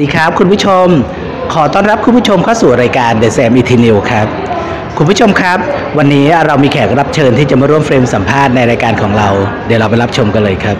ดีครับคุณผู้ชม ขอต้อนรับคุณผู้ชมเข้าสู่รายการ The Sam e t i n e w ครับ คุณผู้ชมครับ วันนี้เรามีแขกรับเชิญที่จะมาร่วมเฟรมสัมภาษณ์ในรายการของเรา เดี๋ยวเราไปรับชมกันเลยครับ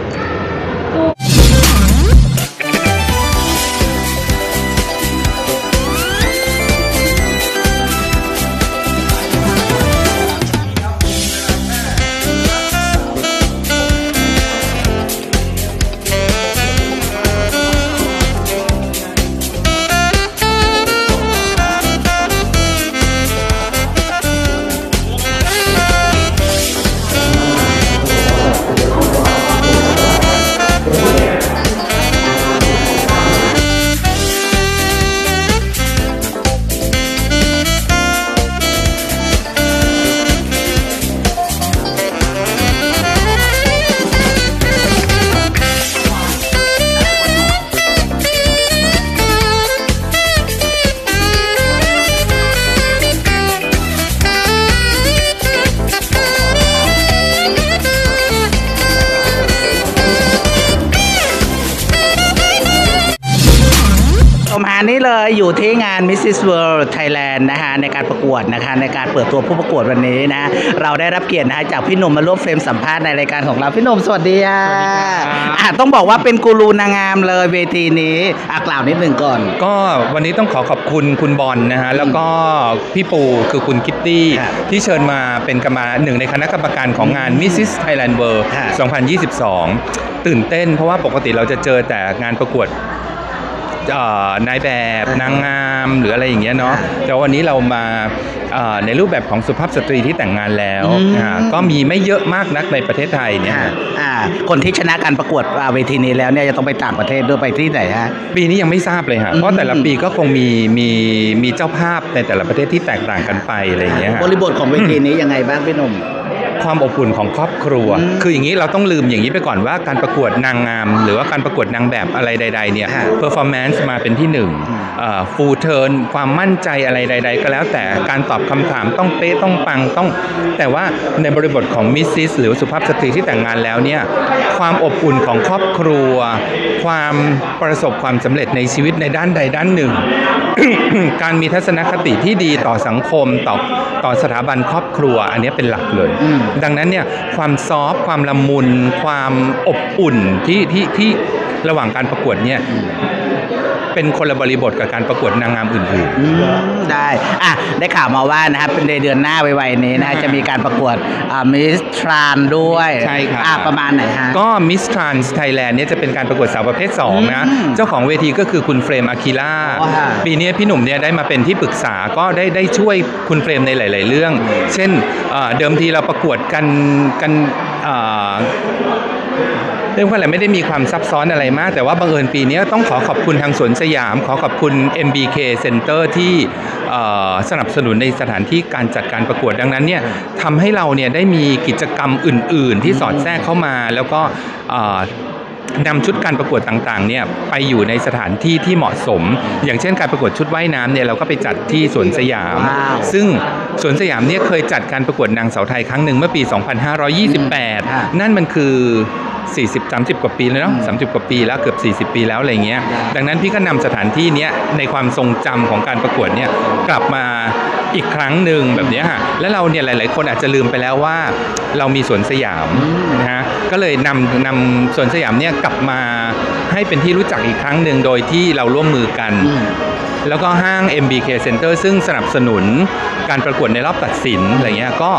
านี่เลยอยู่ที่งาน Mrs. World Thailand นะฮะในการประกวดนะคะในการเปิดตัวผู้ประกวดวันนี้นะเราได้รับเกียรตินะฮะจากพี่หนุ่มมาร่วมเฟรมสัมภาษณ์ในรายการของเราพี่หนุ่มสวัสดีค่ะสวัสดีครับอะต้องบอกว่าเป็นกูรูนางงามเลยเวทีนี้อะกล่าวนิดหนึ่งก่อน ก็วันนี้ต้องขอขอบคุณคุณบอลนะฮะแล้วก็พี่ปูคือคุณคิตตี้ครับที่เชิญมาเป็นกรรมาหนึ่งในคณะกรรมการของงาน Mrs. Thailand World ครับ2022 ตื่นเต้นเพราะว่าปกติเราจะเจอแต่งานประกวดเอ่อ นายแบบอ่านางงามหรืออะไรอย่างเงี้ยเนาะแต่วันนี้เรามาเอ่อในรูปแบบของสุภาพสตรีที่แต่งงานแล้วอืมอ่าก็มีไม่เยอะมากนักในประเทศไทยเนี่ยอะอ่าคนที่ชนะการประกวดอ่าเวทีนี้แล้วเนี่ยจะต้องไปต่างประเทศด้วยไปที่ไหนฮะปีนี้ยังไม่ทราบเลยฮะอืมเพราะแต่ละปีก็คงมีมีมีเจ้าภาพในแต่ละประเทศที่แตกต่างกันไปอะไรอย่างเงี้ยฮะบริบทของเวทีนี้ยังไงบ้างพี่หนุ่ม ความอบอุ่นของครอบครัวอืมคืออย่างนี้เราต้องลืมอย่างนี้ไปก่อนว่าการประกวดนางงาม หรือว่าการประกวดนางแบบอะไรใด ๆเนี่ยฮะ performance มาเป็นที่หนึ่งอืม full turn ความมั่นใจอะไรใด ๆ ก็แล้วแต่การตอบคำถามต้องเป๊ะต้องปังต้อง แต่ว่าในบริบทของ Mrs. หรือสุภาพสตรีที่แต่งงานแล้วเนี่ย ความอบอุ่นของครอบครัว ความประสบความสำเร็จในชีวิตในด้านใดด้านหนึ่ง การมีทัศนคติที่ดีต่อสังคมต่อต่อสถาบันครอบครัว อันนี้เป็นหลักเลยอืมดังนั้นเนี่ยความ soft ความละมุน ความอบอุ่นที่ที่ที่ระหว่างการประกวดเนี่ย เป็นคนละบริบทกับการประกวดนางงามอื่นอืมได้อะได้ข่าวมาว่านะครับเป็นในเดือนหน้าไวๆนี้นะฮะจะมีการประกวดอ่ามิสทรานด้วยใช่ครับอะประมาณไหนฮะๆก็มิสทรานส์ไทยแลนด์เนี่ยจะเป็นการประกวดสาวประเภท 2 นะ อืมเจ้าของเวทีก็คือคุณเฟรมอาคิล่าอ๋อฮะปีนี้พี่หนุ่มเนี่ยได้มาเป็นที่ปรึกษาก็ได้ได้ช่วยคุณเฟรมในหลาย ๆ เรื่อง เช่นเอ่อเดิมทีเราประกวดกันกันเอ่อ เรื่องว่าอะไรไม่ได้มีความซับซ้อนอะไรมาก แต่ว่าบังเอิญปีนี้ต้องขอขอบคุณทางสวนสยาม ขอขอบคุณ MBK Center ที่เอ่อสนับสนุนในสถานที่การจัดการประกวดดังนั้นเนี่ยทำให้เราเนี่ยได้มีกิจกรรมอื่น ๆ ที่สอดแทรกเข้ามาแล้วก็เอ่อนำชุดการประกวดต่างๆเนี่ยไปอยู่ในสถานที่ที่เหมาะสม อย่างเช่นการประกวดชุดว่ายน้ำเนี่ยเราก็ไปจัดที่สวนสยามว้าวซึ่งสวนสยามเนี่ยเคยจัดการประกวดนางสาวไทยครั้งหนึ่งเมื่อปีค่ะ2528 นั่นมันคือ 40 30 กว่าปีแล้วเนาะ30 กว่าปีแล้วเกือบ 40 ปีแล้วอะไรเงี้ยค่ะดังนั้นพี่ก็นำสถานที่เนี้ยในความทรงจำของการประกวดเนี่ยกลับมาอีกครั้งหนึ่งแบบเนี้ยฮะแล้วเราเนี่ยหลาย ๆ คนอาจจะลืมไปแล้วว่าเรามีสวนสยามอืมนะฮะก็เลยนำนำสวนสยามเนี่ยกลับมาให้เป็นที่รู้จักอีกครั้งหนึ่งโดยที่เราร่วมมือกันอืมแล้วก็ห้าง MBK Center ซึ่งสนับสนุนการประกวดในรอบตัดสินอะไรเงี้ยก็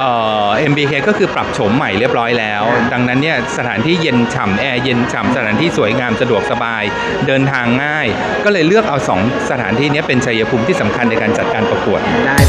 เอ่อ MBK ก็คือปรับโฉมใหม่เรียบร้อยแล้ว ดังนั้นเนี่ยสถานที่เย็นฉ่ำแอร์เย็นฉ่ำสถานที่สวยงามสะดวกสบายเดินทางง่าย ก็เลยเลือกเอาสองสถานที่เนี้ยเป็นชัยภูมิที่สำคัญในการจัดการประกวดได้